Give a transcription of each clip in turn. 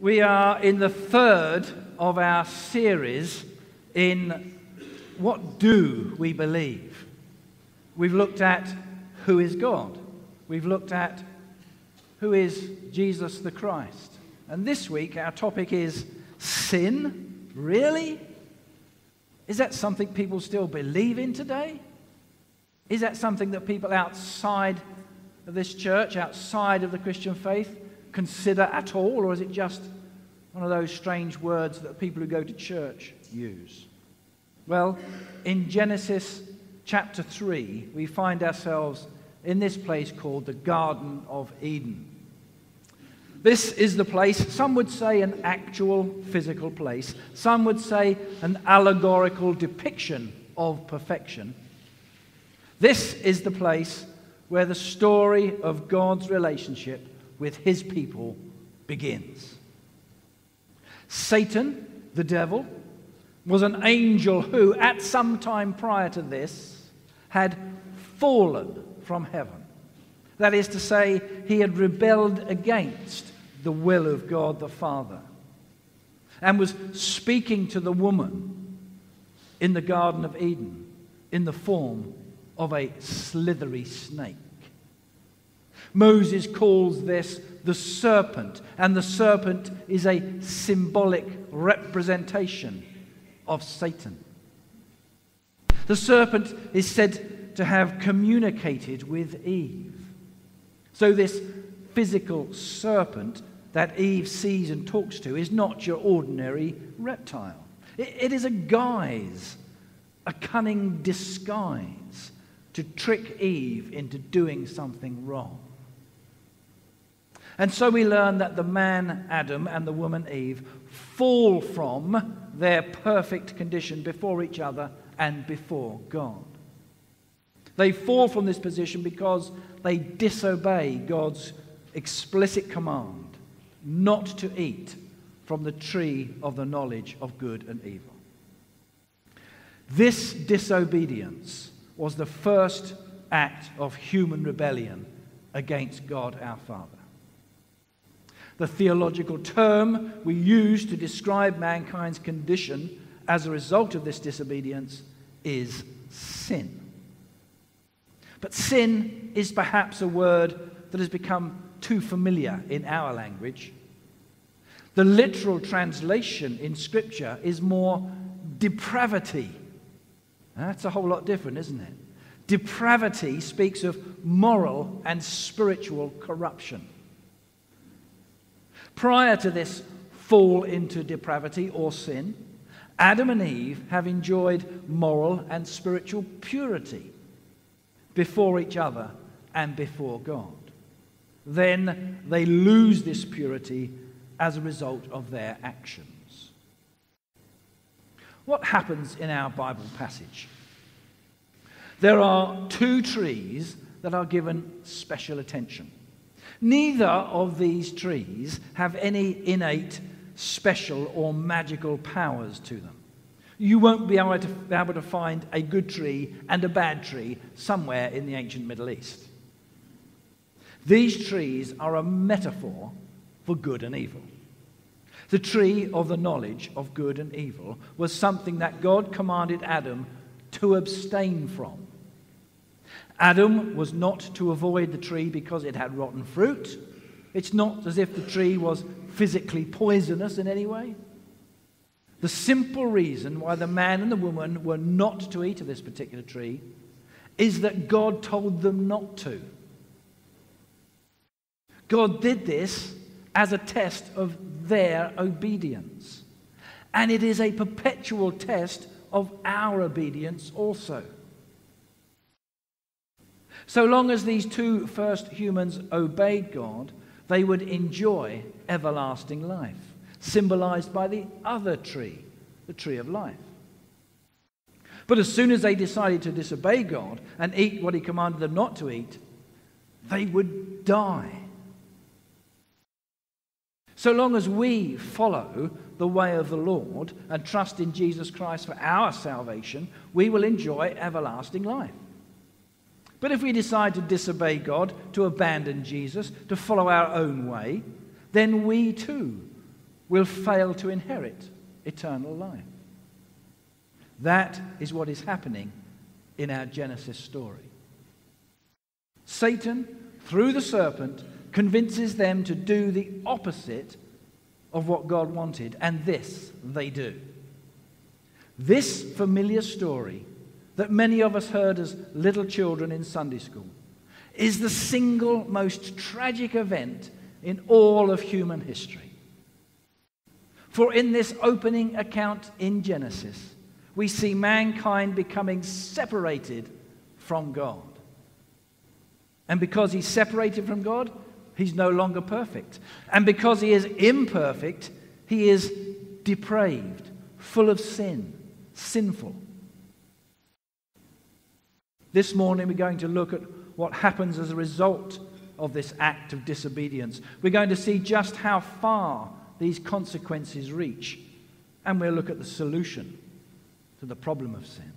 We are in the third of our series in What Do We Believe? We've looked at who is God. We've looked at who is Jesus the Christ. And this week our topic is sin. Really? Is that something people still believe in today? Is that something that people outside of this church, outside of the Christian faith, consider at all? Or is it just one of those strange words that people who go to church use? Well, in Genesis chapter 3, we find ourselves in this place called the Garden of Eden. This is the place, some would say an actual physical place, some would say an allegorical depiction of perfection. This is the place where the story of God's relationship with his people begins. Satan, the devil, was an angel who, at some time prior to this, had fallen from heaven. That is to say, he had rebelled against the will of God the Father and was speaking to the woman in the Garden of Eden in the form of a slithery snake. Moses calls this the serpent, and the serpent is a symbolic representation of Satan. The serpent is said to have communicated with Eve. So, this physical serpent that Eve sees and talks to is not your ordinary reptile. it, it is a guise, a cunning disguise to trick Eve into doing something wrong. And so we learn that the man Adam and the woman Eve fall from their perfect condition before each other and before God. They fall from this position because they disobey God's explicit command not to eat from the tree of the knowledge of good and evil. This disobedience was the first act of human rebellion against God our Father. The theological term we use to describe mankind's condition as a result of this disobedience is sin. But sin is perhaps a word that has become too familiar in our language. The literal translation in Scripture is more depravity. That's a whole lot different, isn't it? Depravity speaks of moral and spiritual corruption. Prior to this fall into depravity or sin, Adam and Eve have enjoyed moral and spiritual purity before each other and before God. Then they lose this purity as a result of their actions. What happens in our Bible passage? There are two trees that are given special attention. Neither of these trees have any innate, special, or magical powers to them. You won't be able to, be able to find a good tree and a bad tree somewhere in the ancient Middle East. These trees are a metaphor for good and evil. The tree of the knowledge of good and evil was something that God commanded Adam to abstain from. Adam was not to avoid the tree because it had rotten fruit. It's not as if the tree was physically poisonous in any way. The simple reason why the man and the woman were not to eat of this particular tree is that God told them not to. God did this as a test of their obedience. And it is a perpetual test of our obedience also. So long as these two first humans obeyed God, they would enjoy everlasting life, symbolized by the other tree, the tree of life. But as soon as they decided to disobey God and eat what He commanded them not to eat, they would die. So long as we follow the way of the Lord and trust in Jesus Christ for our salvation, we will enjoy everlasting life. But if we decide to disobey God, to abandon Jesus, to follow our own way, then we too will fail to inherit eternal life. That is what is happening in our Genesis story. Satan, through the serpent, convinces them to do the opposite of what God wanted, and this they do. This familiar story that many of us heard as little children in Sunday school is the single most tragic event in all of human history. For in this opening account in Genesis, we see mankind becoming separated from God. And because he's separated from God, he's no longer perfect. And because he is imperfect, he is depraved, full of sin, sinful. This morning, we're going to look at what happens as a result of this act of disobedience. We're going to see just how far these consequences reach, and we'll look at the solution to the problem of sin.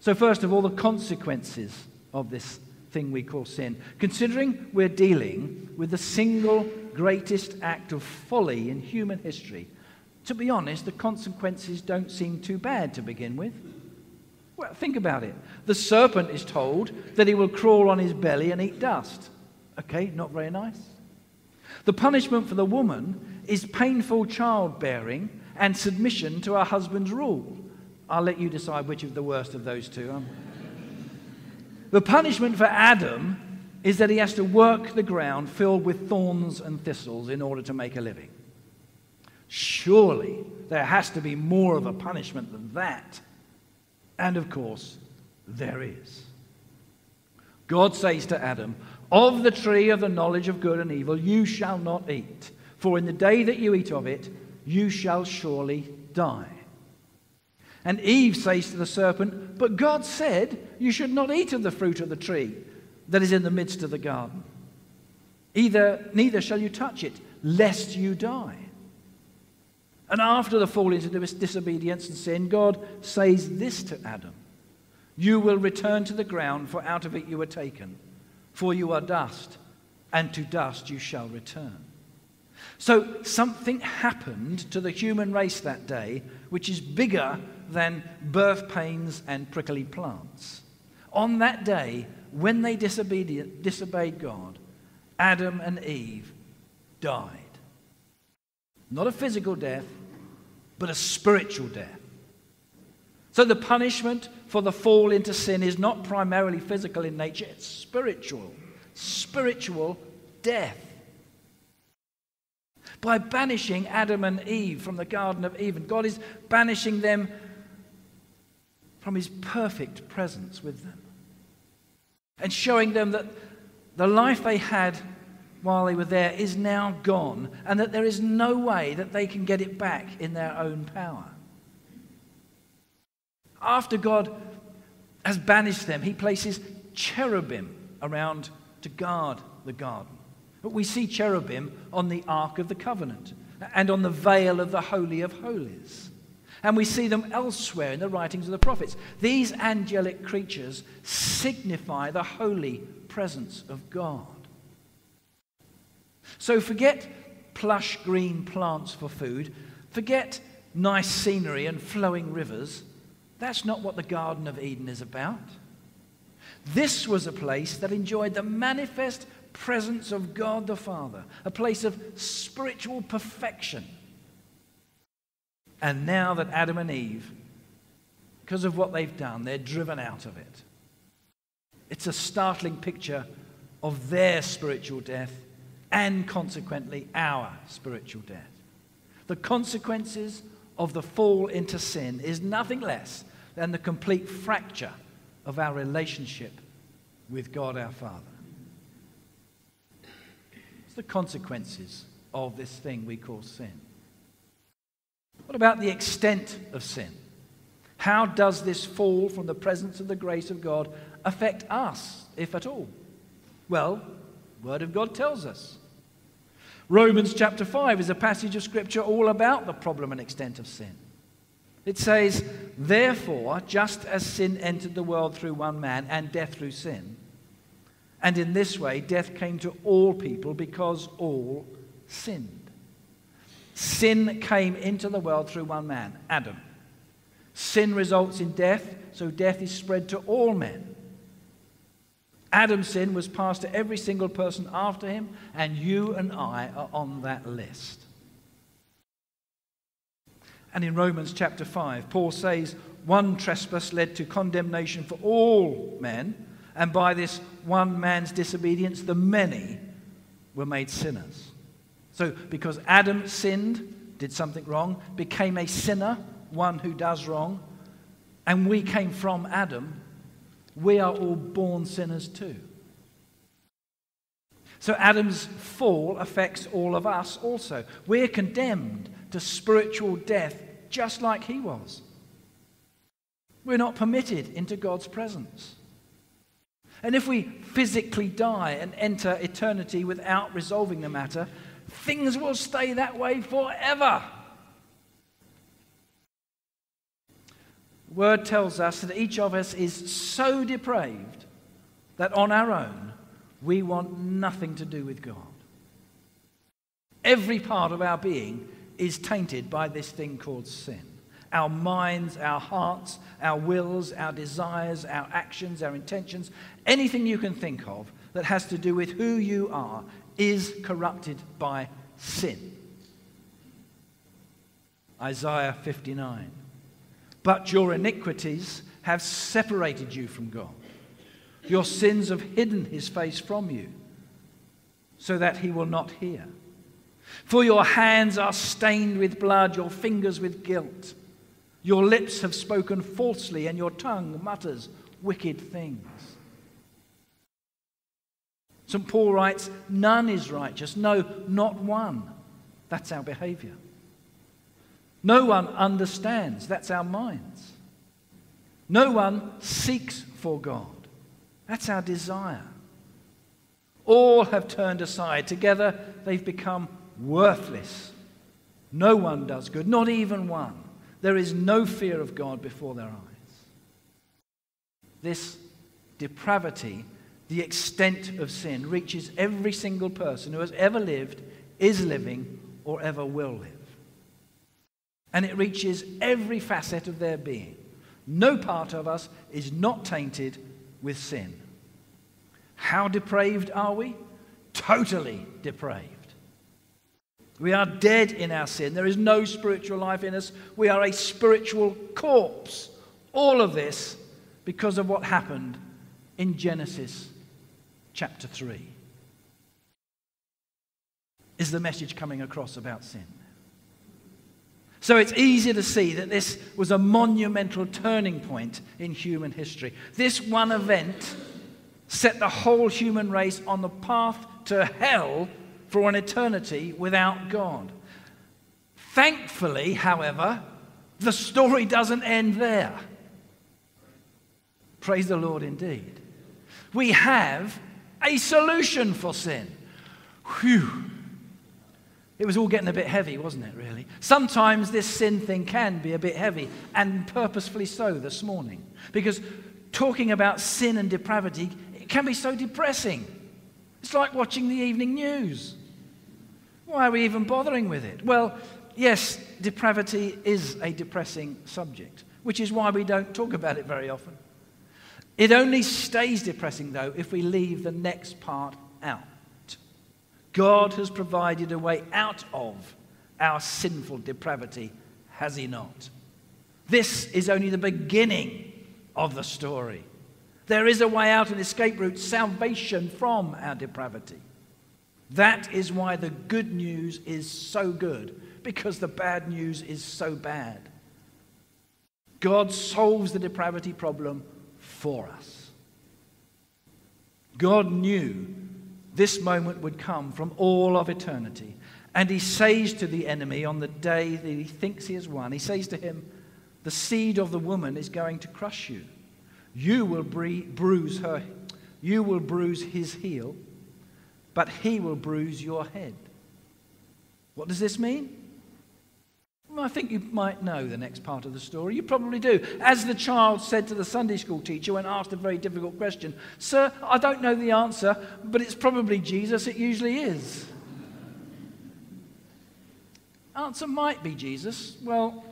So, first of all, the consequences of this thing we call sin. Considering we're dealing with the single greatest act of folly in human history, to be honest, the consequences don't seem too bad to begin with. Well, think about it. The serpent is told that he will crawl on his belly and eat dust. Okay, not very nice. The punishment for the woman is painful childbearing and submission to her husband's rule. I'll let you decide which of the worst of those two. Um, the punishment for Adam is that he has to work the ground filled with thorns and thistles in order to make a living. Surely there has to be more of a punishment than that. And of course, there is. God says to Adam, Of the tree of the knowledge of good and evil you shall not eat, for in the day that you eat of it, you shall surely die. And Eve says to the serpent, But God said, You should not eat of the fruit of the tree that is in the midst of the garden. Either, neither shall you touch it, lest you die. And after the fall into disobedience and sin, God says this to Adam You will return to the ground, for out of it you were taken. For you are dust, and to dust you shall return. So something happened to the human race that day which is bigger than birth pains and prickly plants. On that day, when they disobeyed, God, Adam and Eve died. Not a physical death, but a spiritual death. So the punishment for the fall into sin is not primarily physical in nature, it's spiritual. Spiritual death. By banishing Adam and Eve from the Garden of Eden, God is banishing them from his perfect presence with them and showing them that the life they had while they were there is now gone and that there is no way that they can get it back in their own power. After God has banished them, he places cherubim around to guard the garden. But we see cherubim on the Ark of the Covenant and on the veil of the Holy of Holies. And we see them elsewhere in the writings of the prophets. These angelic creatures signify the holy presence of God. So forget plush green plants for food, forget nice scenery and flowing rivers. That's not what the Garden of Eden is about. This was a place that enjoyed the manifest presence of God the Father, a place of spiritual perfection and now that Adam and Eve, because of what they've done, they're driven out of it. It's a startling picture of their spiritual death and consequently our spiritual death. The consequences of the fall into sin is nothing less than the complete fracture of our relationship with God our Father. It's the consequences of this thing we call sin. What about the extent of sin? How does this fall from the presence of the grace of God affect us, if at all? Well, Word of God tells us. Romans chapter 5 is a passage of Scripture all about the problem and extent of sin. It says, Therefore, just as sin entered the world through one man, and death through sin, and in this way death came to all people because all sinned. Sin came into the world through one man, Adam. Sin results in death, so death is spread to all men. Adam's sin was passed to every single person after him, and you and I are on that list. And in Romans chapter 5, Paul says, One trespass led to condemnation for all men, and by this one man's disobedience, the many were made sinners. So, because Adam sinned, did something wrong, became a sinner, one who does wrong, and we came from Adam, we are all born sinners too. So Adam's fall affects all of us also. We're condemned to spiritual death just like he was. We're not permitted into God's presence. And if we physically die and enter eternity without resolving the matter, things will stay that way forever. Word tells us that each of us is so depraved that on our own we want nothing to do with God. Every part of our being is tainted by this thing called sin. Our minds, our hearts, our wills, our desires, our actions, our intentions, anything you can think of that has to do with who you are is corrupted by sin. Isaiah 59. But your iniquities have separated you from God. Your sins have hidden his face from you, so that he will not hear. For your hands are stained with blood, your fingers with guilt. Your lips have spoken falsely, and your tongue mutters wicked things. St. Paul writes, None is righteous, no, not one. That's our behavior. No one understands. That's our minds. No one seeks for God. That's our desire. All have turned aside. Together they've become worthless. No one does good, not even one. There is no fear of God before their eyes. This depravity, the extent of sin, reaches every single person who has ever lived, is living, or ever will live and it reaches every facet of their being. No part of us is not tainted with sin. How depraved are we? Totally depraved. We are dead in our sin. There is no spiritual life in us. We are a spiritual corpse. All of this because of what happened in Genesis chapter 3. Is the message coming across about sin? So it's easy to see that this was a monumental turning point in human history. This one event set the whole human race on the path to hell for an eternity without God. Thankfully, however, the story doesn't end there. Praise the Lord indeed. We have a solution for sin. Whew. It was all getting a bit heavy, wasn't it, really? Sometimes this sin thing can be a bit heavy, and purposefully so this morning. Because talking about sin and depravity it can be so depressing. It's like watching the evening news. Why are we even bothering with it? Well, yes, depravity is a depressing subject, which is why we don't talk about it very often. It only stays depressing, though, if we leave the next part out. God has provided a way out of our sinful depravity, has He not? This is only the beginning of the story. There is a way out, an escape route, salvation from our depravity. That is why the good news is so good, because the bad news is so bad. God solves the depravity problem for us. God knew this moment would come from all of eternity. And he says to the enemy on the day that he thinks he has won, he says to him, The seed of the woman is going to crush you. You will bruise her, you will bruise his heel, but he will bruise your head. What does this mean? I think you might know the next part of the story. You probably do. As the child said to the Sunday school teacher when asked a very difficult question, Sir, I don't know the answer, but it's probably Jesus. It usually is. answer might be Jesus. Well,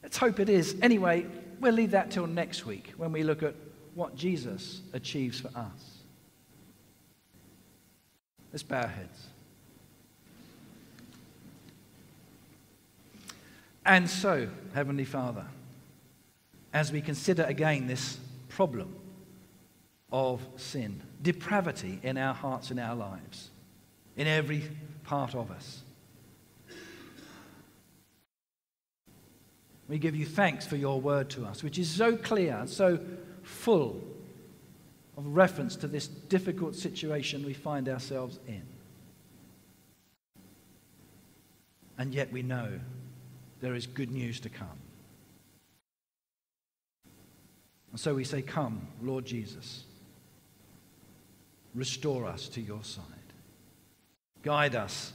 let's hope it is. Anyway, we'll leave that till next week when we look at what Jesus achieves for us. Let's bow our heads. And so, Heavenly Father, as we consider again this problem of sin, depravity in our hearts and our lives, in every part of us, we give you thanks for your word to us, which is so clear, so full of reference to this difficult situation we find ourselves in. And yet we know there is good news to come. And so we say, Come, Lord Jesus. Restore us to your side. Guide us,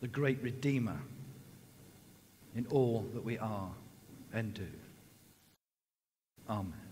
the great Redeemer, in all that we are and do. Amen.